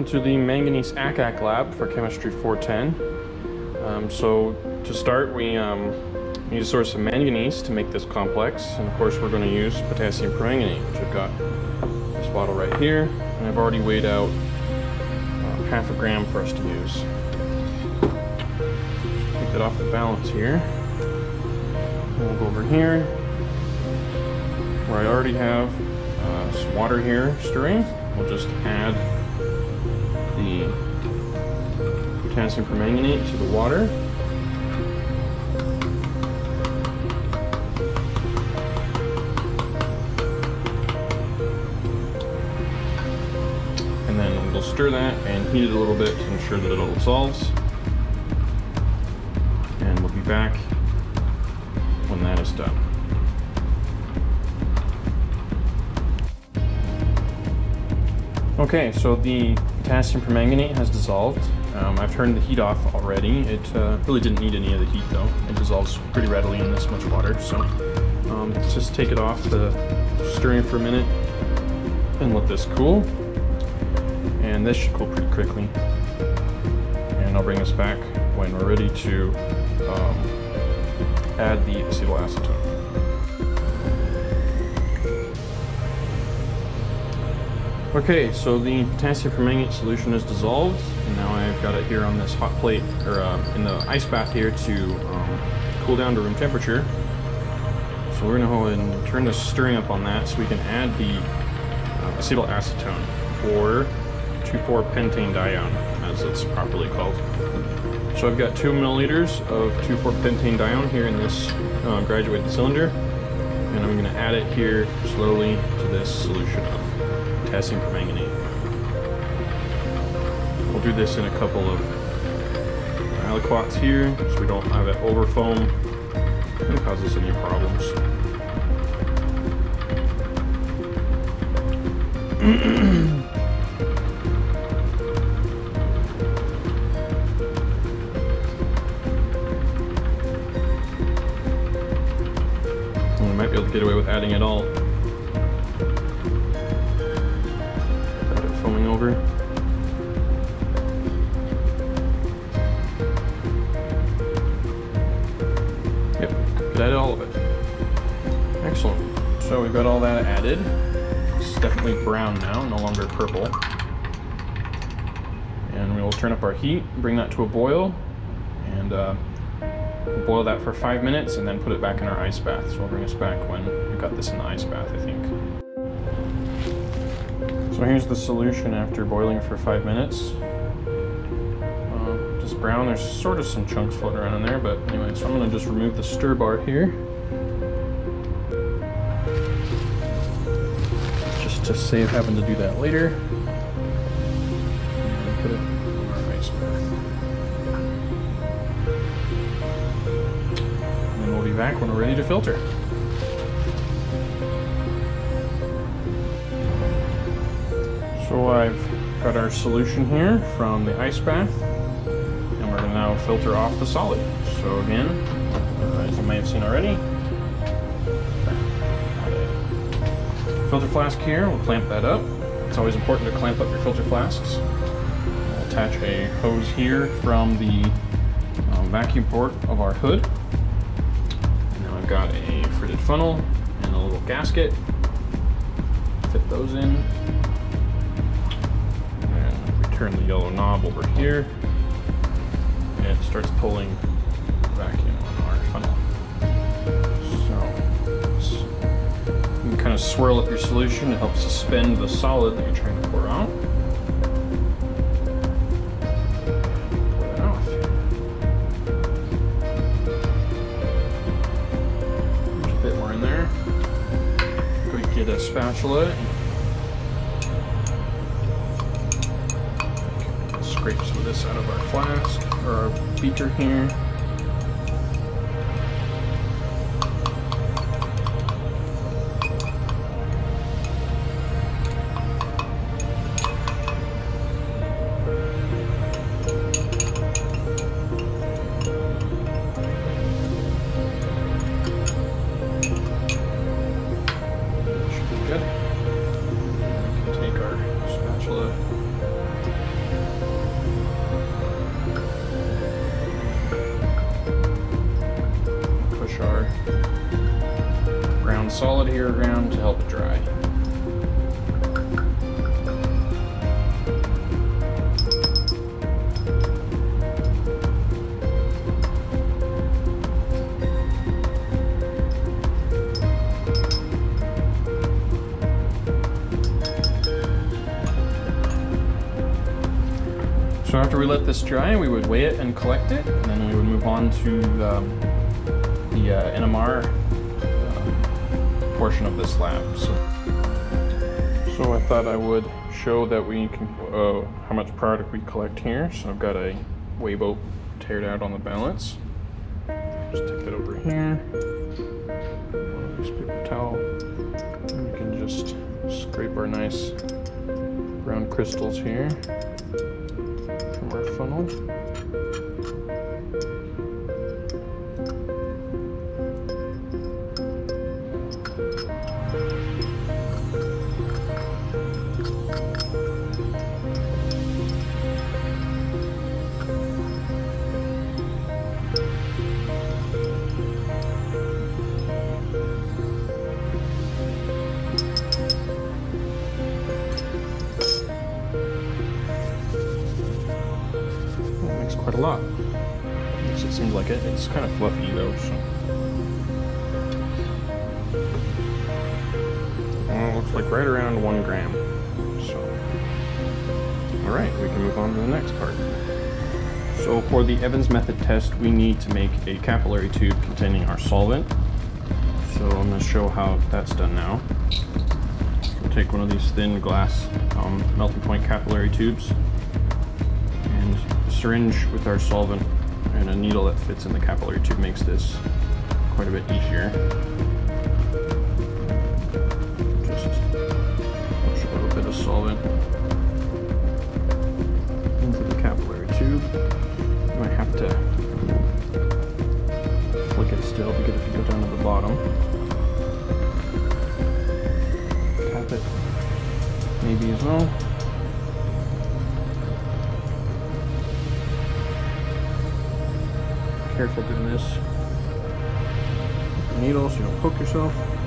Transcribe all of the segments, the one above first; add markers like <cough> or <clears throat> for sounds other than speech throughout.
welcome to the Manganese ACAC lab for Chemistry 410. Um, so to start we um, need a source of manganese to make this complex and of course we're going to use potassium permanganate which I've got this bottle right here and I've already weighed out uh, half a gram for us to use. Take that off the balance here. And we'll go over here where I already have uh, some water here stirring. We'll just add the potassium permanganate to the water. And then we'll stir that and heat it a little bit to ensure that it all dissolves. And we'll be back when that is done. Okay, so the potassium permanganate has dissolved. Um, I've turned the heat off already. It uh, really didn't need any of the heat though. It dissolves pretty readily in this much water. So um, let's just take it off the stirring for a minute and let this cool. And this should cool pretty quickly. And I'll bring us back when we're ready to um, add the acetyl Okay, so the potassium permanganate solution is dissolved, and now I've got it here on this hot plate, or uh, in the ice bath here to um, cool down to room temperature. So we're gonna go ahead and turn the stirring up on that so we can add the uh, acetyl acetone, or 2,4-pentane-dione, as it's properly called. So I've got two milliliters of 2,4-pentane-dione here in this uh, graduated cylinder, and I'm gonna add it here slowly to this solution potassium permanganate. We'll do this in a couple of aliquots here so we don't have it over foam and cause us any problems. <clears throat> might be able to get away with adding it all. Over. Yep, add all of it. Excellent. So we've got all that added. It's definitely brown now, no longer purple. And we will turn up our heat, bring that to a boil, and uh, we'll boil that for five minutes and then put it back in our ice bath. So we will bring us back when we've got this in the ice bath, I think. So here's the solution after boiling for five minutes. Uh, just brown, there's sort of some chunks floating around in there, but anyway, so I'm gonna just remove the stir bar here. Just to save having to do that later. Put it in our ice. And we'll be back when we're ready to filter. So I've got our solution here from the ice bath, and we're going to now filter off the solid. So again, uh, as you may have seen already, filter flask here, we'll clamp that up. It's always important to clamp up your filter flasks. We'll attach a hose here from the um, vacuum port of our hood. Now I've got a fritted funnel and a little gasket. Fit those in turn the yellow knob over here and it starts pulling vacuum on our funnel. So you can kind of swirl up your solution to help suspend the solid that you're trying to pour out. There's scrape some of this out of our flask or our beaker here. Solid here around to help it dry. So after we let this dry, we would weigh it and collect it, and then we would move on to um, the uh, NMR portion of this lab. So, so I thought I would show that we can, uh, how much product we collect here. So I've got a weigh boat tared out on the balance. Just take that over here. Paper towel. And we can just scrape our nice brown crystals here from our funnel. Lot. Least it seems like it. It's kind of fluffy though, so. Well, it looks like right around one gram. So. Alright, we can move on to the next part. So for the Evans method test, we need to make a capillary tube containing our solvent. So I'm going to show how that's done now. We'll take one of these thin glass um, melting point capillary tubes syringe with our solvent and a needle that fits in the capillary tube makes this quite a bit easier. Just push a little bit of solvent into the capillary tube. You might have to flick it still to get it to go down to the bottom. Tap it maybe as well. Careful doing this. With the needle so you don't poke yourself.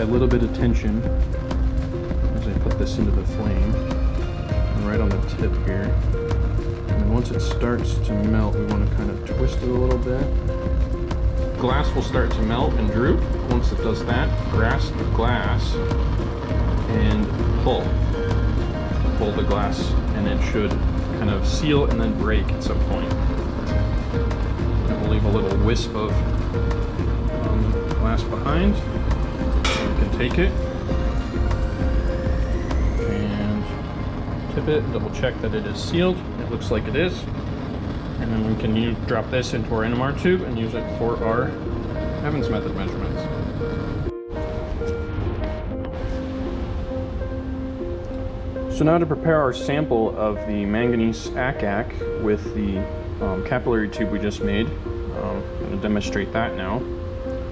Apply a little bit of tension as I put this into the flame. And right on the tip here. And once it starts to melt, we want to kind of twist it a little bit. Glass will start to melt and droop. Once it does that, grasp the glass and pull pull the glass and it should kind of seal and then break at some point. It will leave a little wisp of um, glass behind. Can take it and tip it, double check that it is sealed. It looks like it is. And then we can use, drop this into our NMR tube and use it for our Evans method measurements. So now to prepare our sample of the manganese acac with the um, capillary tube we just made, um, I'm going to demonstrate that now.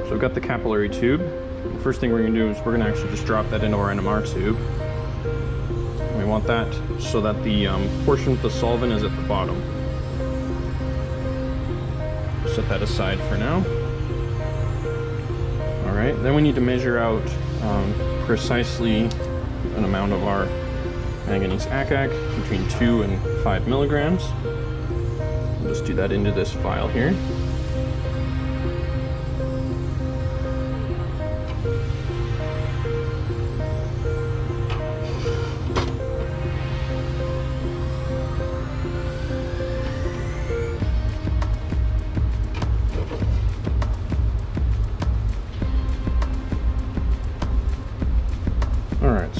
So I've got the capillary tube. First thing we're to do is we're to actually just drop that into our NMR tube. We want that so that the um, portion with the solvent is at the bottom. Set that aside for now. Alright, then we need to measure out um, precisely an amount of our manganese acac between 2 and 5 milligrams. We'll just do that into this vial here.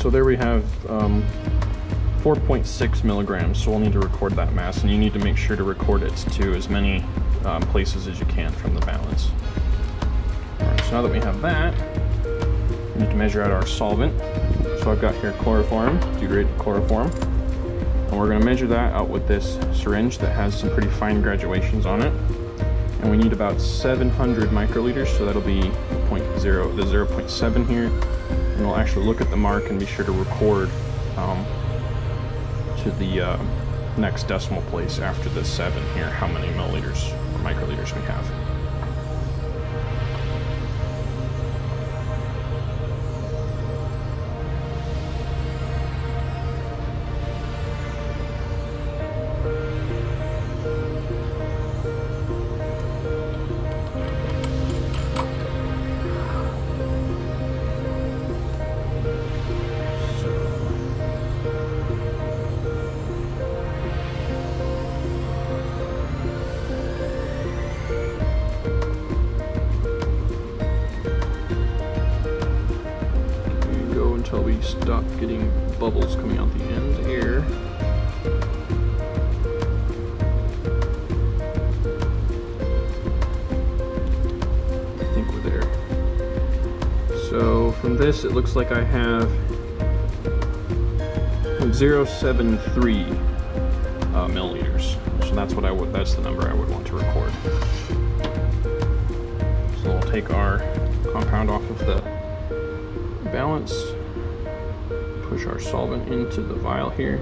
So there we have um, 4.6 milligrams, so we'll need to record that mass, and you need to make sure to record it to as many um, places as you can from the balance. Right, so now that we have that, We need to measure out our solvent. So I've got here chloroform, deuterated chloroform. And we're gonna measure that out with this syringe that has some pretty fine graduations on it. And we need about 700 microliters, so that'll be 0.0, the 0.7 here. And we'll actually look at the mark and be sure to record um, to the uh, next decimal place after the seven here, how many milliliters or microliters we have. Until we stop getting bubbles coming out the end here. I think we're there. So from this, it looks like I have 073 uh, milliliters. So that's what I would, that's the number I would want to record. So we'll take our compound off of the balance push our solvent into the vial here.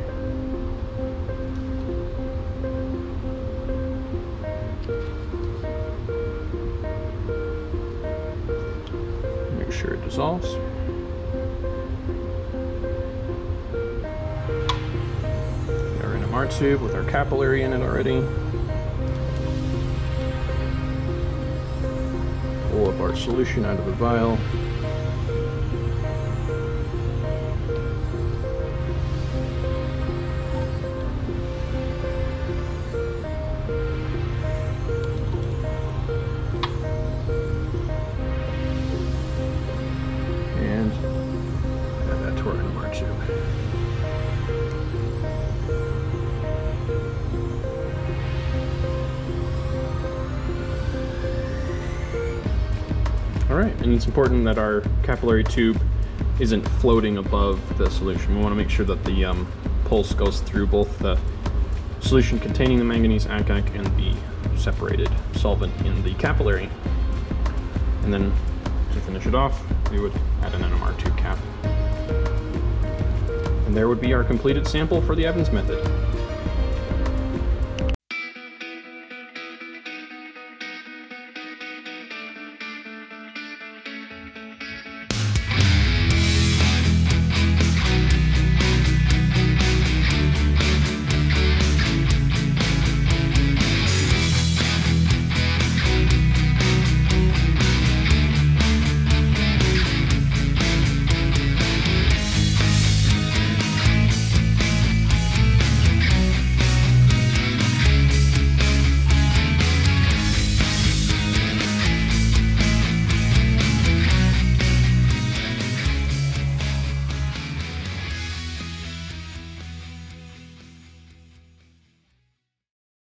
Make sure it dissolves. Our NMR tube with our capillary in it already. Pull up our solution out of the vial. All right, and it's important that our capillary tube isn't floating above the solution. We want to make sure that the um, pulse goes through both the solution containing the manganese acac and the separated solvent in the capillary. And then to finish it off, we would add an NMR tube cap. And there would be our completed sample for the Evans method.